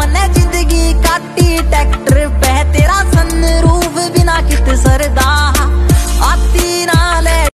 मने ज़िंदगी काटी ट्रैक्टर पे तेरा सन रूफ बिना कित सरदार।